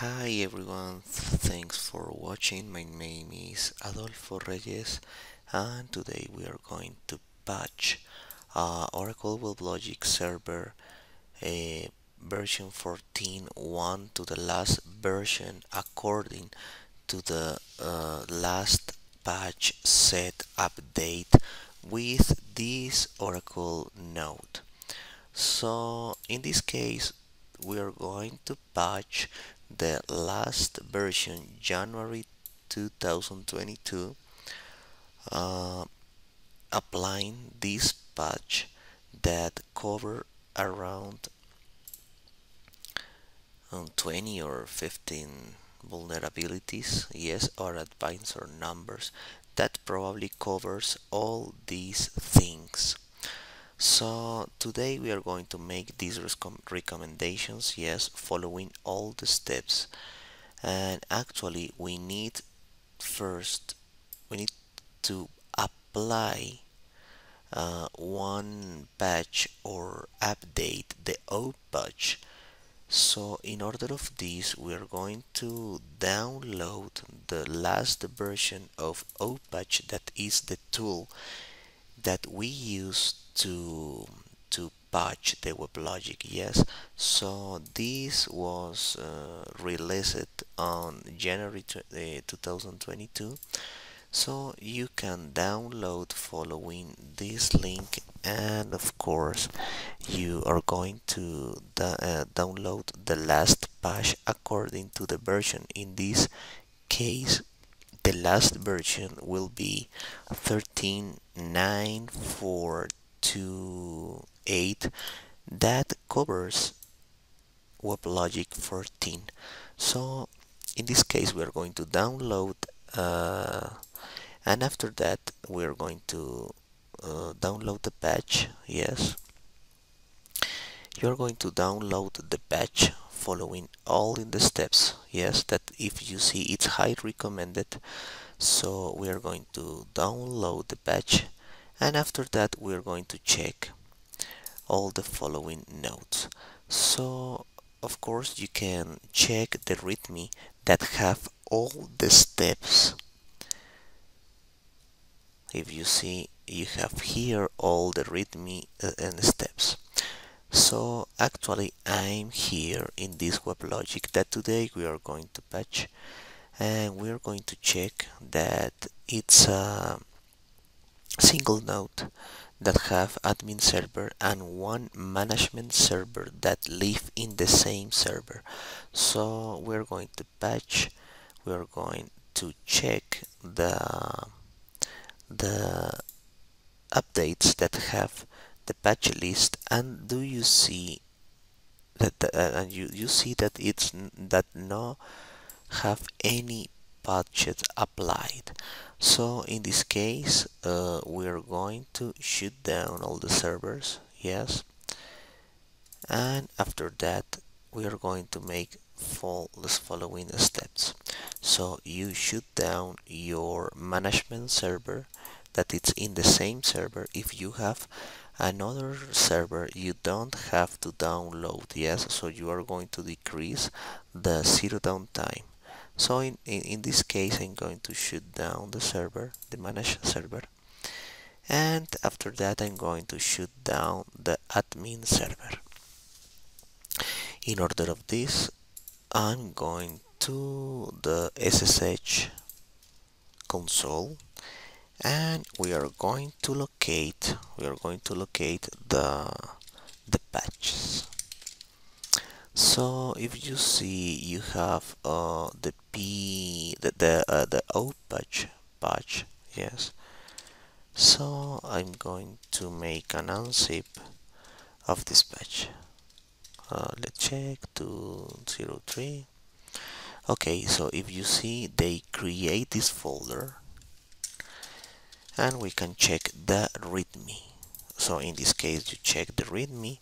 Hi everyone, thanks for watching. My name is Adolfo Reyes and today we are going to patch uh, Oracle WebLogic server uh, version 14.1 to the last version according to the uh, last patch set update with this Oracle node. So in this case we are going to patch the last version January 2022 uh, applying this patch that cover around um, 20 or 15 vulnerabilities yes or advanced or numbers that probably covers all these things so today we are going to make these recommendations yes following all the steps. And actually we need first we need to apply uh, one patch or update the old patch so in order of this we are going to download the last version of OPatch that is the tool that we use to to patch the WebLogic yes. So this was uh, released on January uh, 2022 so you can download following this link and of course you are going to uh, download the last patch according to the version. In this case the last version will be 13.9428 that covers WebLogic 14 so in this case we are going to download uh, and after that we are going to uh, download the patch. Yes. You're going to download the patch following all in the steps. Yes that if you see it's high recommended. So we are going to download the patch and after that we're going to check all the following notes. So of course you can check the readme that have all the steps. If you see you have here all the readme uh, and steps. So actually I'm here in this WebLogic that today we are going to patch. And we're going to check that it's a single node that have admin server and one management server that live in the same server. So we're going to patch we're going to check the the updates that have the patch list and do you see that uh, and you you see that it's that no have any patches applied. So in this case uh, we're going to shut down all the servers yes. And after that we are going to make all the following steps. So you shut down your management server that it's in the same server if you have another server you don't have to download yes. So you are going to decrease the zero downtime so in, in, in this case I'm going to shut down the server the managed server. And after that I'm going to shut down the admin server. In order of this I'm going to the SSH console. And we are going to locate we are going to locate the the patches so if you see you have uh, the p the the, uh, the o patch patch yes. So i'm going to make an unzip of this patch. Uh, let's check to 203 okay so if you see they create this folder. And we can check the readme. So in this case you check the readme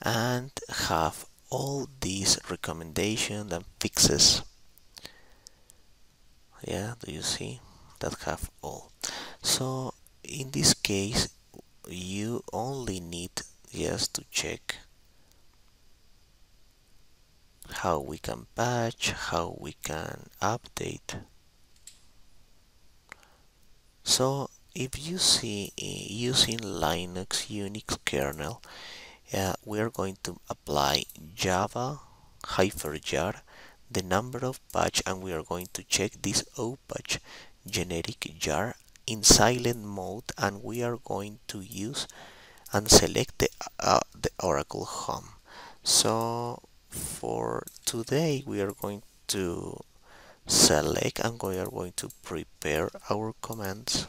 and have all these recommendations and fixes. Yeah do you see? That have all. So in this case you only need just to check how we can patch how we can update. So if you see uh, using Linux Unix kernel uh, we are going to apply java hyperjar the number of patch and we are going to check this opatch generic jar in silent mode and we are going to use and select the, uh, the Oracle Home. So for today we are going to select and we are going to prepare our commands.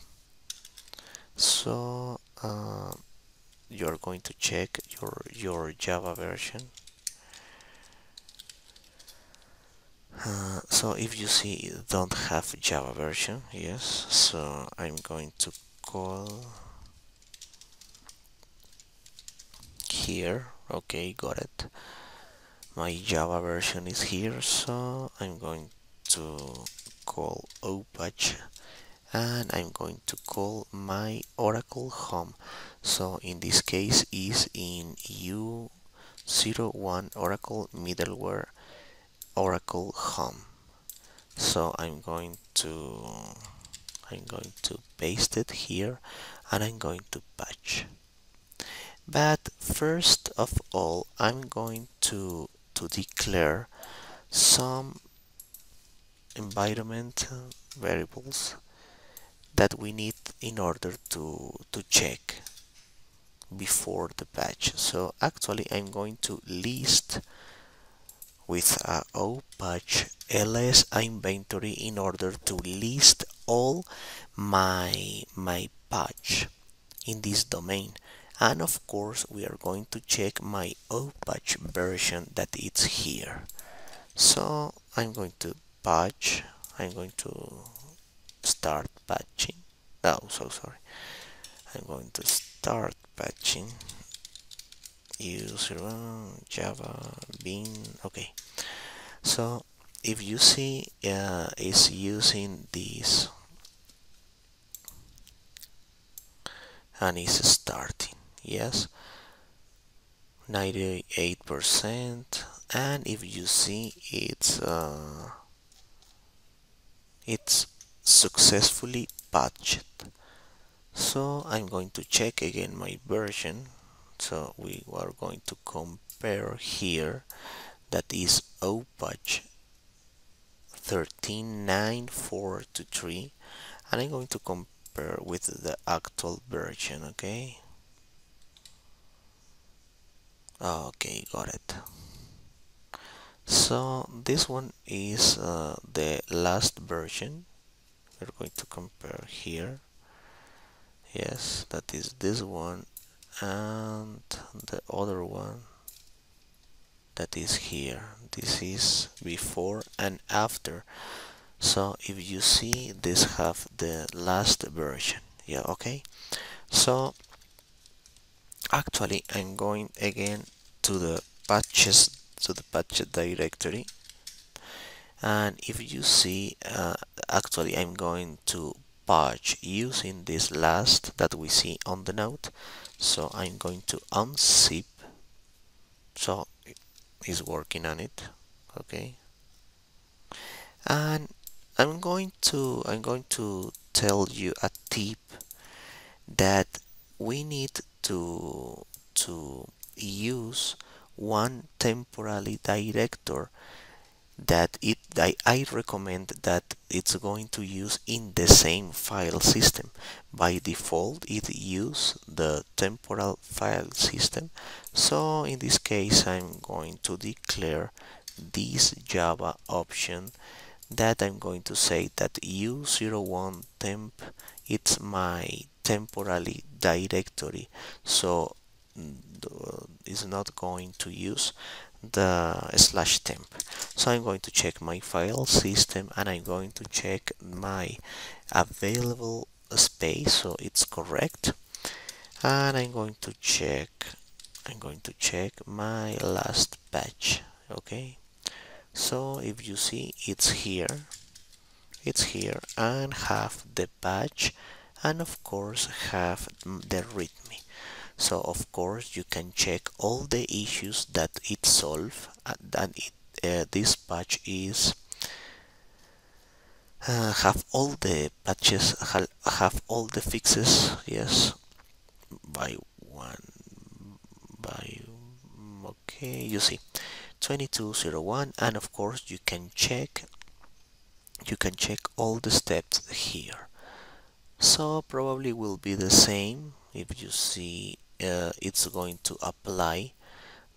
So uh, you're going to check your your Java version. Uh, so if you see don't have Java version yes so I'm going to call here. Okay got it. My Java version is here so I'm going to call opatch and I'm going to call my Oracle home. So in this case is in U01 Oracle middleware Oracle home. So I'm going to I'm going to paste it here and I'm going to patch. But first of all I'm going to to declare some environment variables that we need in order to to check before the patch so actually I'm going to list with a opatch ls inventory in order to list all my my patch in this domain. And of course we are going to check my opatch version that it's here. So I'm going to patch I'm going to start patching. Oh so sorry. I'm going to start patching. Use java bin okay. So if you see uh, is using this and it's starting yes 98% and if you see it's uh, it's successfully patched. So I'm going to check again my version. So we are going to compare here. That is opatch 13943 and I'm going to compare with the actual version okay? Okay got it. So this one is uh, the last version we're going to compare here. Yes that is this one and the other one that is here. This is before and after. So if you see this have the last version. Yeah okay? So actually I'm going again to the patches to the patch directory and if you see uh, actually I'm going to patch using this last that we see on the note. So I'm going to unzip. So it's working on it. Okay. And I'm going to I'm going to tell you a tip that we need to to use one temporary director that it I, I recommend that it's going to use in the same file system. By default it use the temporal file system. So in this case I'm going to declare this Java option that I'm going to say that u01 temp it's my temporary directory. So mm, it's not going to use the slash temp. So I'm going to check my file system and I'm going to check my available space so it's correct. And I'm going to check I'm going to check my last patch okay? So if you see it's here it's here and have the patch and of course have the readme so of course you can check all the issues that it solve and it uh, this patch is uh, have all the patches have all the fixes yes. By one by okay you see. 2201 and of course you can check you can check all the steps here. So probably will be the same if you see uh, it's going to apply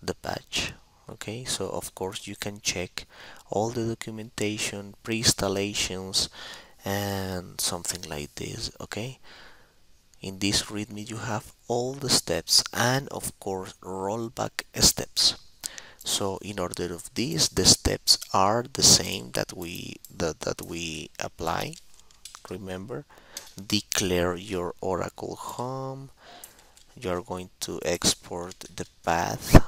the patch okay? So of course you can check all the documentation pre-installations and something like this okay? In this readme you have all the steps and of course rollback steps. So in order of this the steps are the same that we that, that we apply. Remember declare your oracle home you are going to export the path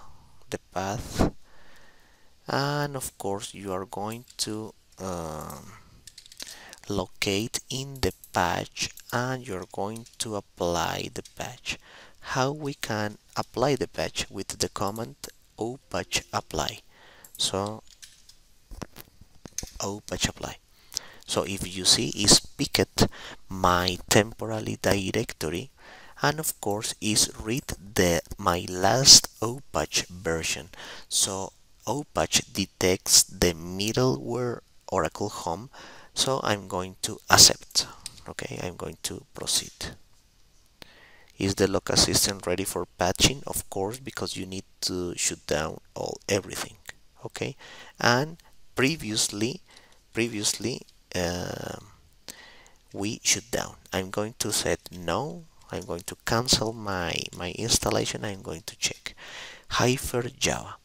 the path. And of course you are going to um, locate in the patch and you're going to apply the patch. How we can apply the patch? With the command opatch apply. So opatch apply. So if you see is picked my temporary directory and of course is read the my last opatch version. So opatch detects the middleware oracle home. So I'm going to accept. Okay I'm going to proceed. Is the local system ready for patching? Of course because you need to shut down all everything. Okay and previously previously um, we shut down. I'm going to set no I'm going to cancel my my installation. I'm going to check Hyper Java.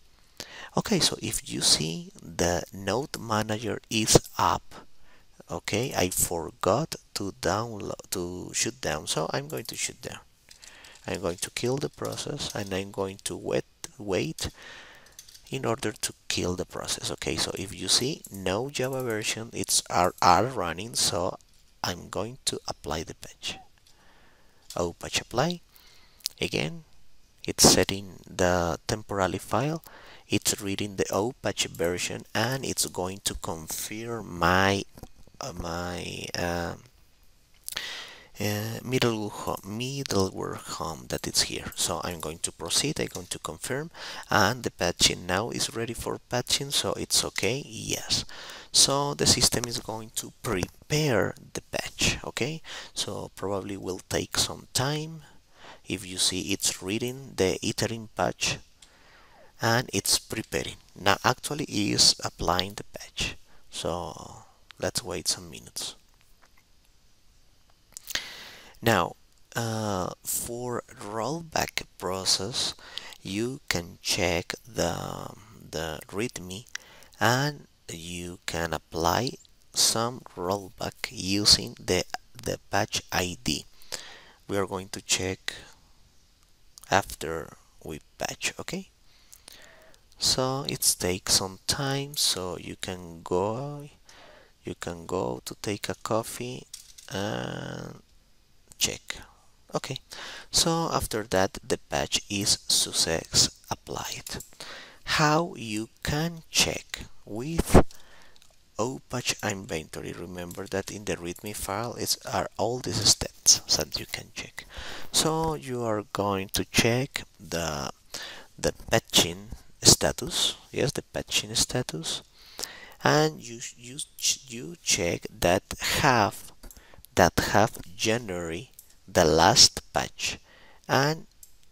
Okay so if you see the node manager is up okay I forgot to download to shut down so I'm going to shut down. I'm going to kill the process and I'm going to wait wait in order to kill the process okay? So if you see no Java version it's are, are running so I'm going to apply the patch oh patch apply. Again it's setting the temporary file. It's reading the opatch version and it's going to confirm my uh, my um, uh, middleware home, middleware home that it's here. So I'm going to proceed I'm going to confirm and the patching now is ready for patching so it's okay yes. So the system is going to prepare the patch okay? So probably will take some time. If you see it's reading the iterate patch and it's preparing. Now actually is applying the patch. So let's wait some minutes now uh, for rollback process you can check the the readme and you can apply some rollback using the the patch ID we are going to check after we patch okay? So it takes some time so you can go you can go to take a coffee and check. Okay. So after that the patch is success applied. How you can check with opatch inventory? Remember that in the readme file is are all these steps that you can check. So you are going to check the the patching status. Yes the patching status. And you you you check that have that have January the last patch and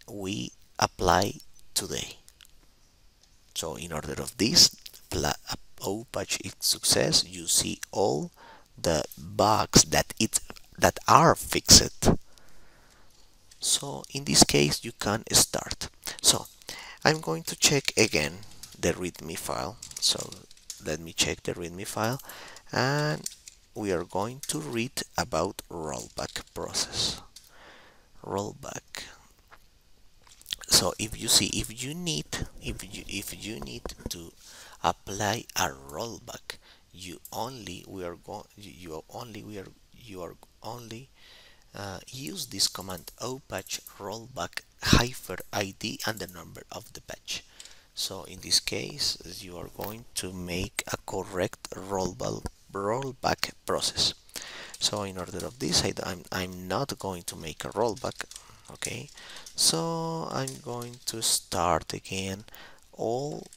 we apply today. So in order of this patch uh, is success you see all the bugs that it that are fixed. So in this case you can start. So I'm going to check again the readme file. So let me check the readme file and we are going to read about rollback process. Rollback. So if you see if you need if you if you need to apply a rollback you only we are going you only we are you are only uh, use this command opatch rollback hyper id and the number of the patch so in this case you are going to make a correct rollback rollback process. So in order of this I, I'm, I'm not going to make a rollback okay? So I'm going to start again all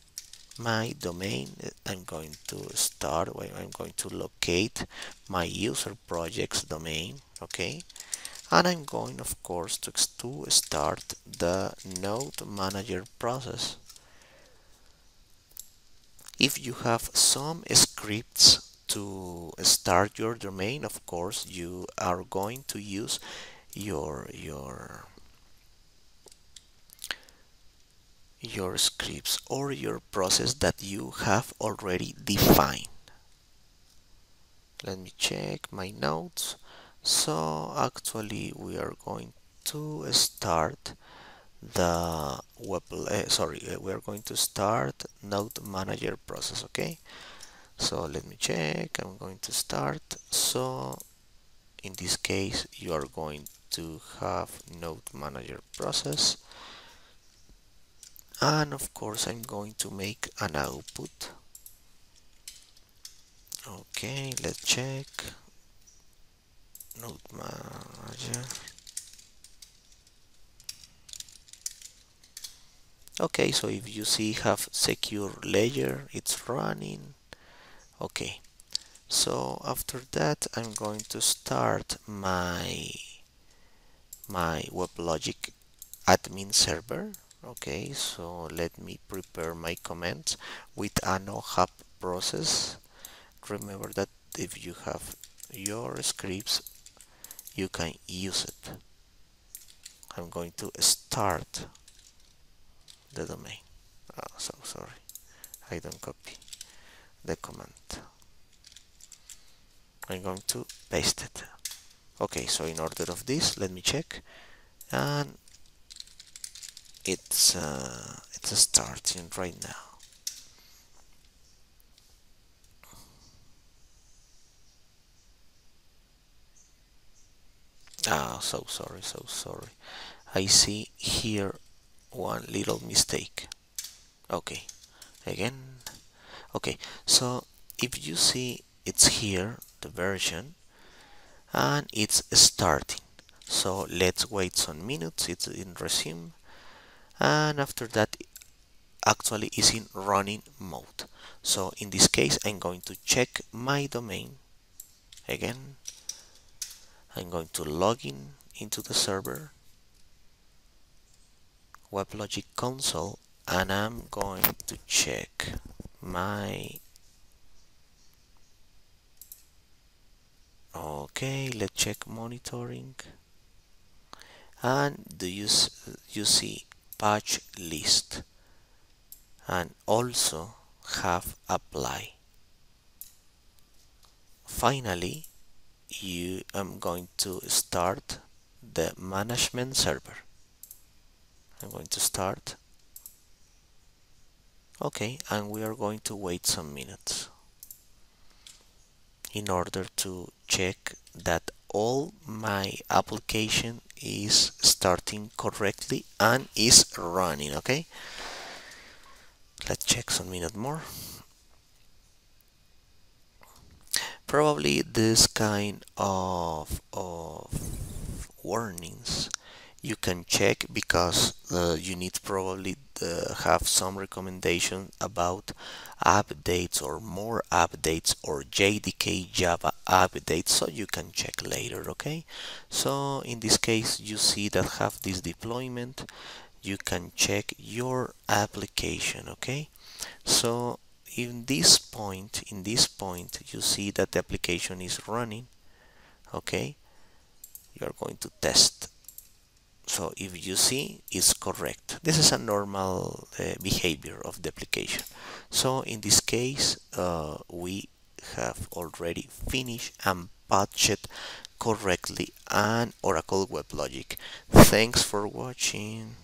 my domain. I'm going to start I'm going to locate my user projects domain okay? And I'm going of course to, to start the node manager process. If you have some scripts to start your domain of course you are going to use your your your scripts or your process that you have already defined. Let me check my notes. So actually we are going to start the web uh, sorry uh, we are going to start node manager process okay so let me check. I'm going to start. So in this case you are going to have node manager process. And of course I'm going to make an output. Okay let's check. Node manager. Okay so if you see have secure layer it's running okay. So after that I'm going to start my my WebLogic admin server. Okay so let me prepare my comments with a nohup process. Remember that if you have your scripts you can use it. I'm going to start the domain. Oh so sorry. I don't copy the command I'm going to paste it. Okay so in order of this let me check. And it's uh, it's starting right now. Ah so sorry so sorry. I see here one little mistake. Okay again okay so if you see it's here the version and it's starting. So let's wait some minutes it's in resume and after that actually is in running mode. So in this case I'm going to check my domain. Again I'm going to log in into the server WebLogic console and I'm going to check my. Okay let's check monitoring. And do you you see patch list? And also have apply. Finally you am going to start the management server. I'm going to start okay and we are going to wait some minutes in order to check that all my application is starting correctly and is running okay? Let's check some minute more. Probably this kind of, of warnings you can check because uh, you need probably uh, have some recommendation about updates or more updates or JDK Java updates so you can check later okay? So in this case you see that have this deployment. You can check your application okay? So in this point in this point you see that the application is running okay? You are going to test so if you see it's correct. This is a normal uh, behavior of the application so in this case uh, we have already finished and patched correctly an Oracle WebLogic thanks for watching